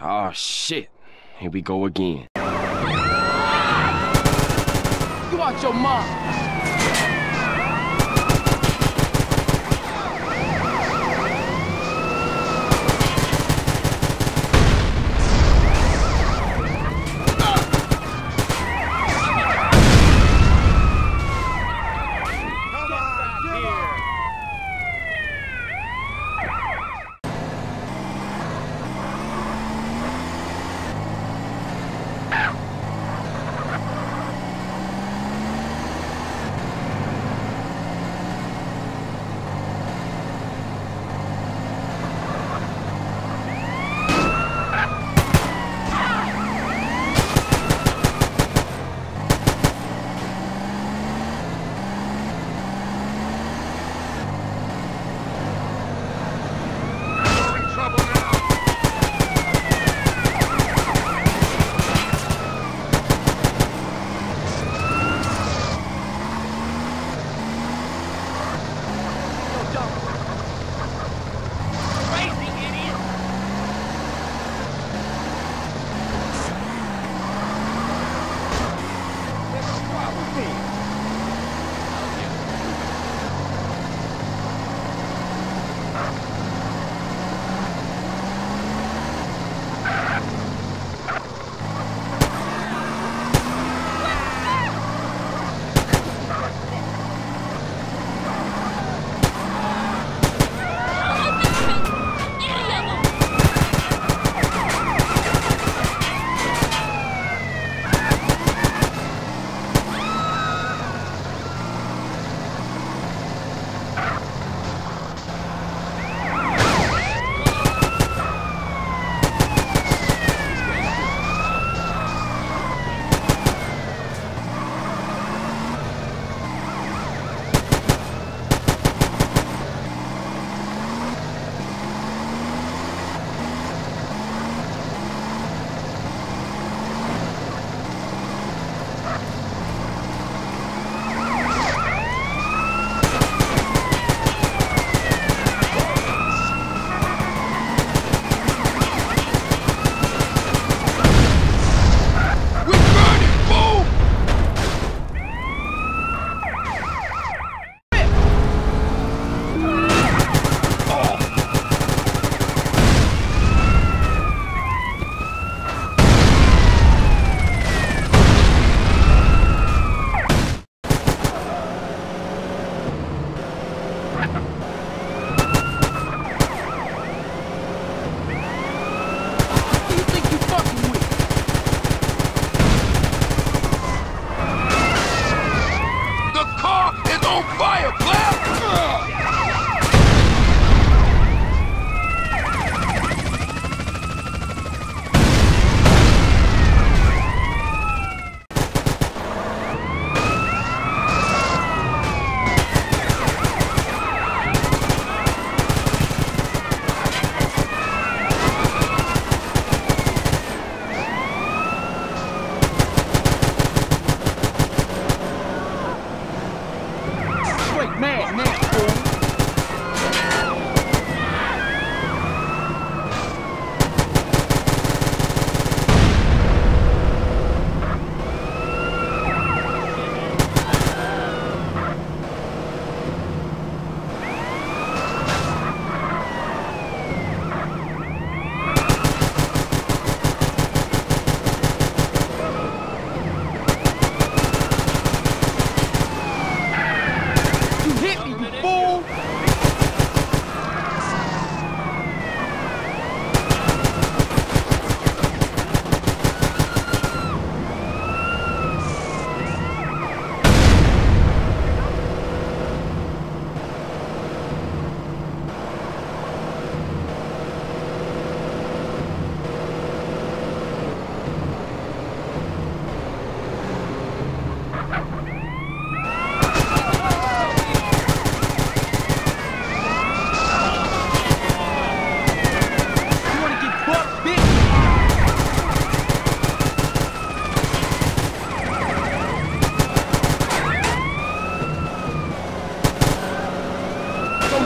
Oh, shit. Here we go again. You out your mind.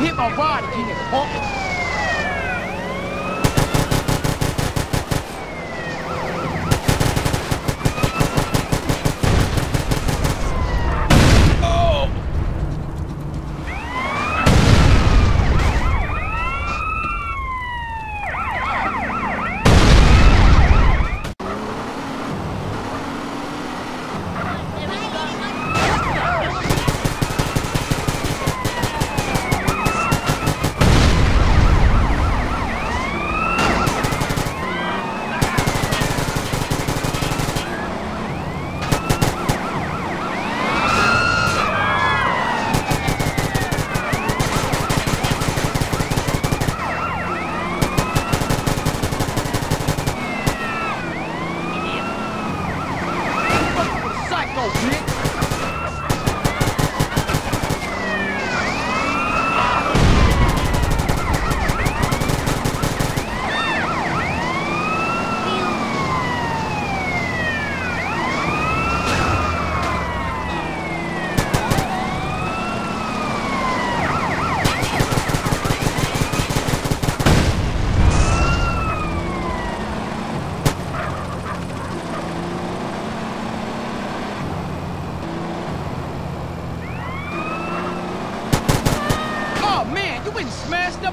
Hit my body, you punk! Oh. 暴击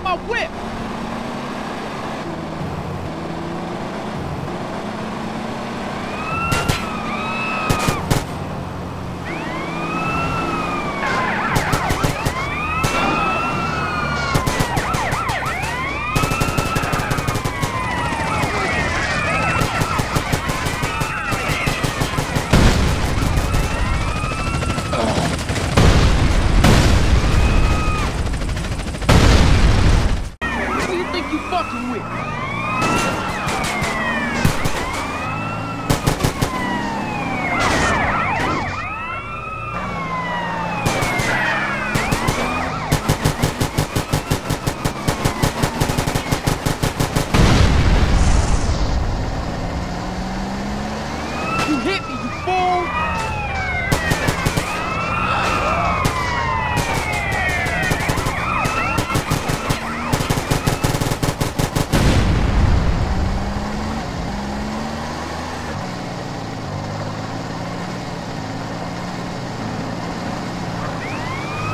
my whip! Who you think you fucking with? You hit me, you fool!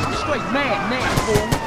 I'm straight mad now, fool.